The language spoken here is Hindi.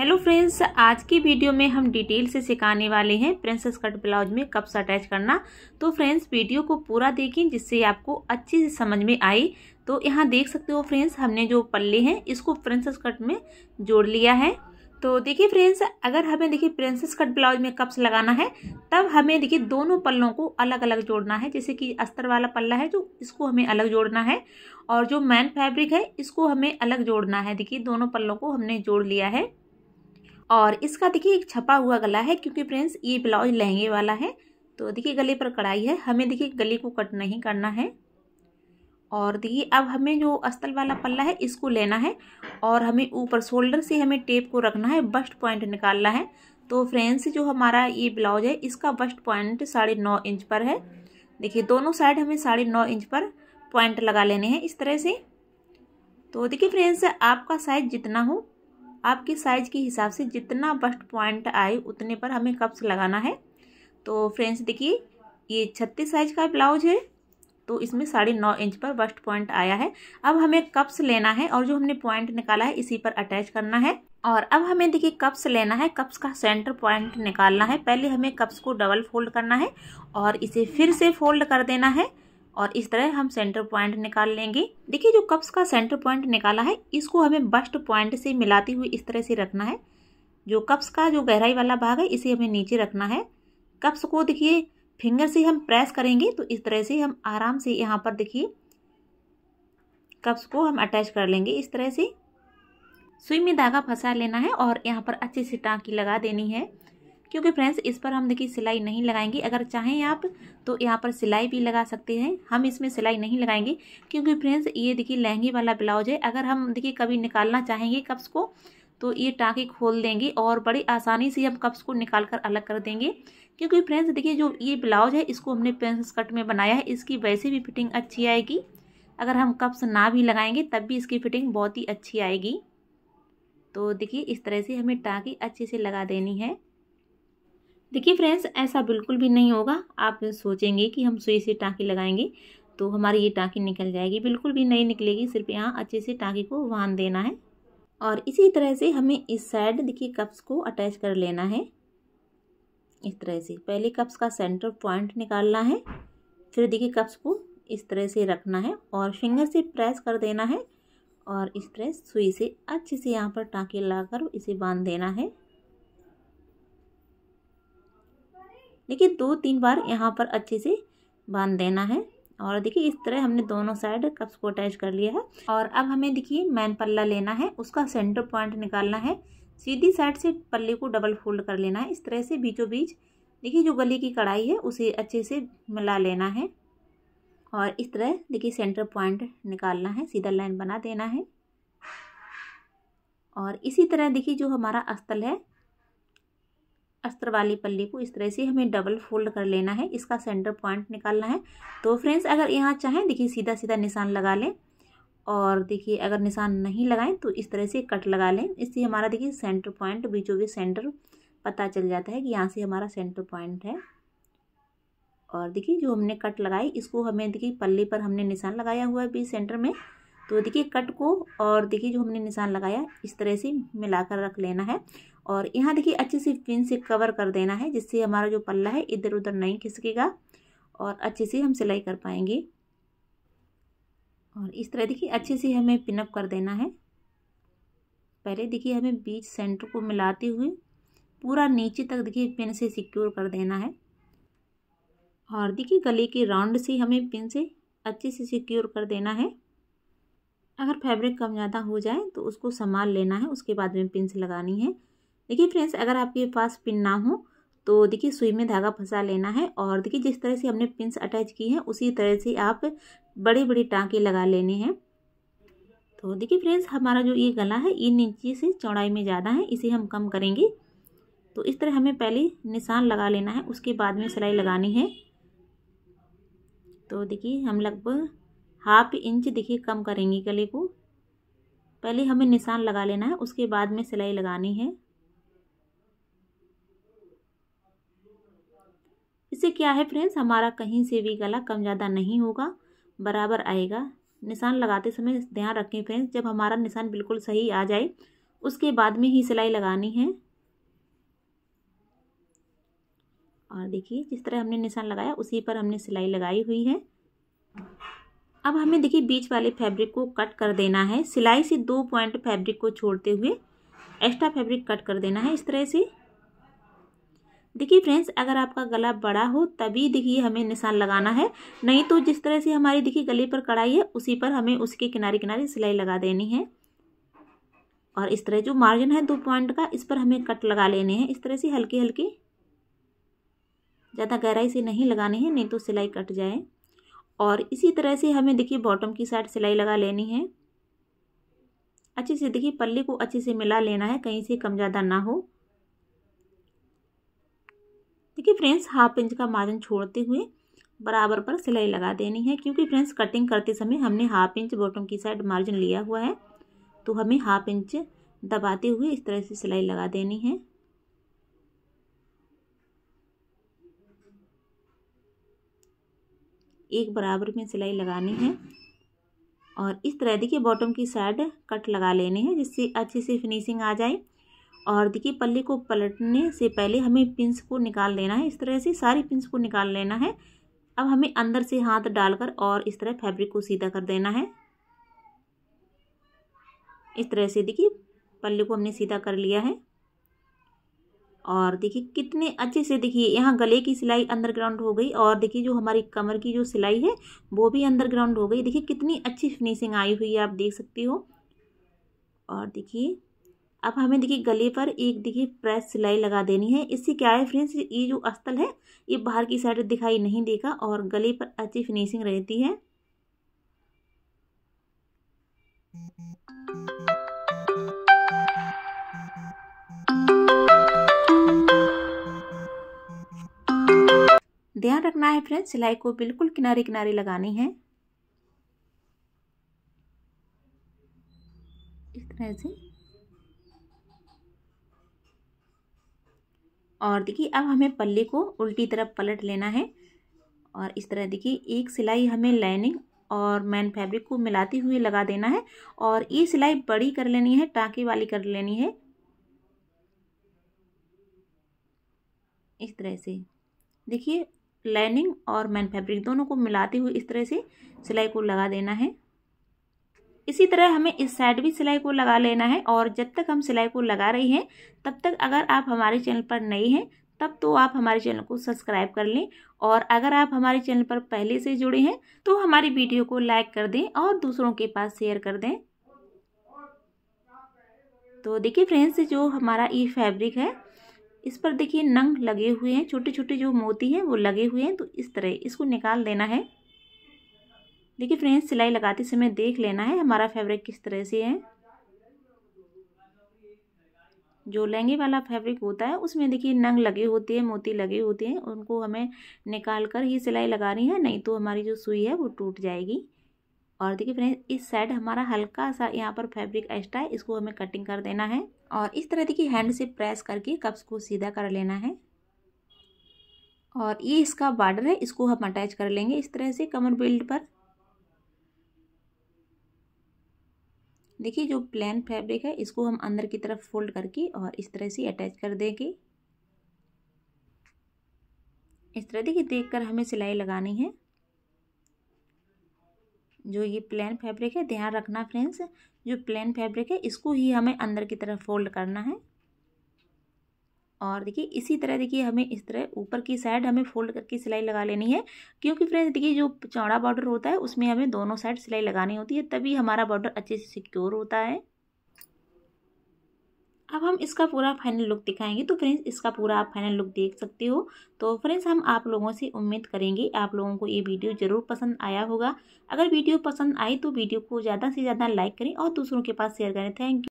हेलो फ्रेंड्स आज की वीडियो में हम डिटेल से सिखाने वाले हैं प्रिंसेस कट ब्लाउज में कप्स अटैच करना। तो फ्रेंड्स वीडियो को पूरा देखें जिससे आपको अच्छे से समझ में आई तो यहाँ देख सकते हो फ्रेंड्स हमने जो पल्ले हैं, इसको प्रिंसेस कट में जोड़ लिया है। तो देखिए फ्रेंड्स अगर हमें देखिए प्रिंसेस कट ब्लाउज में कप्स लगाना है, तब हमें देखिए दोनों पल्लों को अलग अलग जोड़ना है। जैसे कि अस्तर वाला पल्ला है जो इसको हमें अलग जोड़ना है और जो मैन फैब्रिक है, इसको हमें अलग जोड़ना है। देखिए दोनों पल्लों को हमने जोड़ लिया है। और इसका देखिए एक छपा हुआ गला है क्योंकि फ्रेंड्स ये ब्लाउज लहंगे वाला है। तो देखिए गले पर कढ़ाई है। हमें देखिए गले को कट नहीं करना है। और देखिए अब हमें जो अस्तल वाला पल्ला है, इसको लेना है। और हमें ऊपर शोल्डर से हमें टेप को रखना है, बस्ट पॉइंट निकालना है। तो फ्रेंड्स जो हमारा ये ब्लाउज है, इसका बस्ट पॉइंट साढ़े नौ इंच पर है। देखिए दोनों साइड हमें साढ़े नौ इंच पर पॉइंट लगा लेने हैं इस तरह से। तो देखिए फ्रेंड्स, आपका साइज़ जितना हो आपके साइज़ के हिसाब से जितना बस्ट पॉइंट आए, उतने पर हमें कप्स लगाना है। तो फ्रेंड्स देखिए, ये छत्तीस साइज़ का ब्लाउज है तो इसमें साढ़े नौ इंच पर बस्ट पॉइंट आया है। अब हमें कप्स लेना है और जो हमने पॉइंट निकाला है, इसी पर अटैच करना है। और अब हमें, देखिए कप्स लेना है कप्स का सेंटर पॉइंट निकालना है। पहले हमें कप्स को डबल फोल्ड करना है और इसे फिर से फोल्ड कर देना है। और इस तरह हम सेंटर पॉइंट निकाल लेंगे। देखिए, जो कप्स का सेंटर पॉइंट निकाला है, इसको हमें बस्ट पॉइंट से मिलाती हुई इस तरह से रखना है। जो कप्स का जो गहराई वाला भाग है, इसे हमें नीचे रखना है। कप्स को देखिए फिंगर से हम प्रेस करेंगे तो इस तरह से हम आराम से यहाँ पर देखिए कप्स को हम अटैच कर लेंगे इस तरह से। सुई में धागा फंसा लेना है और यहाँ पर अच्छे से टाँकी लगा देनी है। क्योंकि फ्रेंड्स इस पर हम देखिए सिलाई नहीं लगाएँगे। अगर चाहें आप तो यहाँ पर सिलाई भी लगा सकते हैं। हम इसमें सिलाई नहीं लगाएँगे क्योंकि फ्रेंड्स ये देखिए लहंगे वाला ब्लाउज है। अगर हम देखिए कभी निकालना चाहेंगे कप्स को तो ये टाँके खोल देंगे और बड़ी आसानी से हम कप्स को निकाल कर अलग कर देंगे। क्योंकि फ्रेंड्स देखिए जो ये ब्लाउज है, इसको हमने प्रिंसेस कट में बनाया है। इसकी वैसे भी फिटिंग अच्छी आएगी। अगर हम कप्स ना भी लगाएँगे, तब भी इसकी फिटिंग बहुत ही अच्छी आएगी। तो देखिए, इस तरह से हमें टाँकी अच्छे से लगा देनी है। देखिए फ्रेंड्स ऐसा बिल्कुल भी नहीं होगा। आप सोचेंगे कि हम सुई से टाँकी लगाएँगे तो हमारी ये टाँकी निकल जाएगी। बिल्कुल भी नहीं निकलेगी, सिर्फ़ यहाँ अच्छे से टाँकी को बाँध देना है। और इसी तरह से हमें इस साइड देखिए कप्स को अटैच कर लेना है। इस तरह से पहले कप्स का सेंटर पॉइंट निकालना है, फिर देखिए कप्स को इस तरह से रखना है और फिंगर से प्रेस कर देना है और इस तरह सुई से अच्छे से यहाँ पर टाँके लगाकर इसे बाँध देना है। देखिए दो तीन बार यहाँ पर अच्छे से बाँध देना है। और देखिए, इस तरह हमने दोनों साइड कप्स को अटैच कर लिया है। और अब हमें देखिए, मैन पल्ला लेना है, उसका सेंटर पॉइंट निकालना है, सीधी साइड से पल्ले को डबल फोल्ड कर लेना है। इस तरह से बीचों बीच देखिए, जो गले की कढ़ाई है, उसे अच्छे से मिला लेना है। और इस तरह देखिए, सेंटर पॉइंट निकालना है, सीधा लाइन बना देना है। और इसी तरह देखिए, जो हमारा अस्तल है अस्त्र वाली पल्ली को इस तरह से हमें डबल फोल्ड कर लेना है। इसका सेंटर पॉइंट निकालना है। तो फ्रेंड्स अगर यहाँ चाहें, देखिए सीधा सीधा निशान लगा लें। और देखिए, अगर निशान नहीं लगाएँ तो इस तरह से कट लगा लें। इससे हमारा, देखिए सेंटर पॉइंट बीचों बीच सेंटर पता चल जाता है कि यहाँ से हमारा सेंटर पॉइंट है। और देखिए, जो हमने कट लगाई, इसको हमें, देखिए, पल्ली पर हमने निशान लगाया हुआ है बीच सेंटर में। तो देखिए, कट को और देखिए, जो हमने निशान लगाया, इस तरह से मिलाकर रख लेना है। और यहाँ देखिए, अच्छे से पिन से कवर कर देना है, जिससे हमारा जो पल्ला है इधर उधर नहीं खिसकेगा और अच्छे से हम सिलाई कर पाएँगे। और इस तरह देखिए, अच्छे से हमें पिनअप कर देना है। पहले देखिए, हमें बीच सेंटर को मिलाते हुए पूरा नीचे तक देखिए, पिन से सिक्योर कर देना है। और देखिए, गले के राउंड से हमें पिन से अच्छे से सिक्योर कर देना है। अगर फैब्रिक कम ज़्यादा हो जाए तो उसको संभाल लेना है, उसके बाद में पिन से लगानी है। देखिए फ्रेंड्स अगर आपके पास पिन ना हो तो देखिए सुई में धागा फंसा लेना है और देखिए जिस तरह से हमने पिंस अटैच की हैं, उसी तरह से आप बड़ी बड़ी टाँके लगा लेने हैं। तो देखिए फ्रेंड्स हमारा जो ये गला है, ये नीचे से चौड़ाई में ज़्यादा है, इसे हम कम करेंगे। तो इस तरह हमें पहले निशान लगा लेना है, उसके बाद में सिलाई लगानी है। तो देखिए हम लगभग हाफ़ इंच देखिए कम करेंगे गले को। पहले हमें निशान लगा लेना है, उसके बाद में सिलाई लगानी है। इससे क्या है फ्रेंड्स? हमारा कहीं से भी गला कम ज़्यादा नहीं होगा, बराबर आएगा। निशान लगाते समय ध्यान रखें फ्रेंड्स, जब हमारा निशान बिल्कुल सही आ जाए, उसके बाद में ही सिलाई लगानी है। और देखिए, जिस तरह हमने निशान लगाया, उसी पर हमने सिलाई लगाई हुई है। अब हमें देखिए बीच वाले फैब्रिक को कट कर देना है। सिलाई से दो पॉइंट फैब्रिक को छोड़ते हुए एक्स्ट्रा फैब्रिक कट कर देना है इस तरह से। देखिए फ्रेंड्स अगर आपका गला बड़ा हो, तभी देखिए हमें निशान लगाना है। नहीं तो जिस तरह से हमारी देखिए गले पर कढ़ाई है, उसी पर हमें उसके किनारे किनारे सिलाई लगा देनी है। और इस तरह जो मार्जिन है दो पॉइंट का, इस पर हमें कट लगा लेने हैं। इस तरह से हल्के हल्के ज़्यादा गहराई से नहीं लगाने हैं, नहीं तो सिलाई कट जाए। और इसी तरह से हमें देखिए बॉटम की साइड सिलाई लगा लेनी है। अच्छे से देखिए पल्ले को अच्छे से मिला लेना है, कहीं से कम ज़्यादा ना हो। देखिए फ्रेंड्स हाफ़ इंच का मार्जिन छोड़ते हुए बराबर पर सिलाई लगा देनी है, क्योंकि फ्रेंड्स कटिंग करते समय हमने हाफ़ इंच बॉटम की साइड मार्जिन लिया हुआ है तो हमें हाफ़ इंच दबाते हुए इस तरह से सिलाई लगा देनी है। एक बराबर में सिलाई लगानी है और इस तरह देखिए बॉटम की साइड कट लगा लेने हैं जिससे अच्छे से फिनिशिंग आ जाए। और देखिए पल्ले को पलटने से पहले हमें पिंस को निकाल लेना है। इस तरह से सारी पिंस को निकाल लेना है। अब हमें अंदर से हाथ डालकर और इस तरह फैब्रिक को सीधा कर देना है। इस तरह से देखिए पल्ले को हमने सीधा कर लिया है। और देखिए कितने अच्छे से देखिए यहाँ गले की सिलाई अंडरग्राउंड हो गई और देखिए जो हमारी कमर की जो सिलाई है, वो भी अंडरग्राउंड हो गई। देखिए कितनी अच्छी फिनिशिंग आई हुई है, आप देख सकते हो। और देखिए, अब हमें देखिए गले पर एक देखिए प्रेस सिलाई लगा देनी है। इससे क्या है फ्रेंड्स ये जो अस्तर है, ये बाहर की साइड दिखाई नहीं देगा और गले पर अच्छी फिनिशिंग रहती है। ध्यान रखना है फ्रेंड्स, सिलाई को बिल्कुल किनारे किनारे लगानी है। इस तरह से। और देखिए, अब हमें पल्ले को उल्टी तरफ़ पलट लेना है। और इस तरह देखिए, एक सिलाई हमें लाइनिंग और मैन फैब्रिक को मिलाते हुए लगा देना है। और ये सिलाई बड़ी कर लेनी है, टाँके वाली कर लेनी है। इस तरह से। देखिए लाइनिंग और मैन फैब्रिक दोनों को मिलाते हुए इस तरह से सिलाई को लगा देना है। इसी तरह हमें इस साइड भी सिलाई को लगा लेना है और जब तक हम सिलाई को लगा रही हैं, तब तक अगर आप हमारे चैनल पर नए हैं, तब तो आप हमारे चैनल को सब्सक्राइब कर लें और अगर आप हमारे चैनल पर पहले से जुड़े हैं तो हमारी वीडियो को लाइक कर दें और दूसरों के पास शेयर कर दें। तो देखिए फ्रेंड्स जो हमारा ये फैब्रिक है इस पर देखिए नंग लगे हुए हैं छोटे छोटे जो मोती हैं, वो लगे हुए हैं तो इस तरह इसको निकाल देना है। देखिए फ्रेंड्स, सिलाई लगाते समय देख लेना है, हमारा फैब्रिक किस तरह से है। जो लहंगे वाला फैब्रिक होता है, उसमें देखिए नंग लगे होते हैं, मोती लगे होते हैं, उनको हमें निकाल कर ही सिलाई लगानी है, नहीं तो हमारी जो सुई है, वो टूट जाएगी। और देखिए फ्रेंड्स, इस साइड हमारा हल्का सा यहाँ पर फैब्रिक एक्स्ट्रा है, इसको हमें कटिंग कर देना है। और इस तरह देखिए हैंड से प्रेस करके कप्स को सीधा कर लेना है। और ये इसका बॉर्डर है, इसको हम अटैच कर लेंगे इस तरह से कमर बेल्ट पर। देखिए जो प्लेन फैब्रिक है, इसको हम अंदर की तरफ़ फोल्ड करके और इस तरह से अटैच कर देंगे। इस तरह देखिए देखकर हमें सिलाई लगानी है। जो ये प्लेन फैब्रिक है, ध्यान रखना फ्रेंड्स जो प्लेन फैब्रिक है, इसको ही हमें अंदर की तरफ़ फोल्ड करना है। और देखिए, इसी तरह देखिए, हमें इस तरह ऊपर की साइड हमें फोल्ड करके सिलाई लगा लेनी है, क्योंकि फ्रेंड्स देखिए, जो चौड़ा बॉर्डर होता है, उसमें हमें दोनों साइड सिलाई लगानी होती है, तभी हमारा बॉर्डर अच्छे से सिक्योर होता है। अब हम इसका पूरा फाइनल लुक दिखाएँगे। तो फ्रेंड्स इसका पूरा आप फाइनल लुक देख सकते हो। तो फ्रेंड्स हम आप लोगों से उम्मीद करेंगे, आप लोगों को ये वीडियो ज़रूर पसंद आया होगा। अगर वीडियो पसंद आई तो वीडियो को ज़्यादा से ज़्यादा लाइक करें और दूसरों के पास शेयर करें। Thank you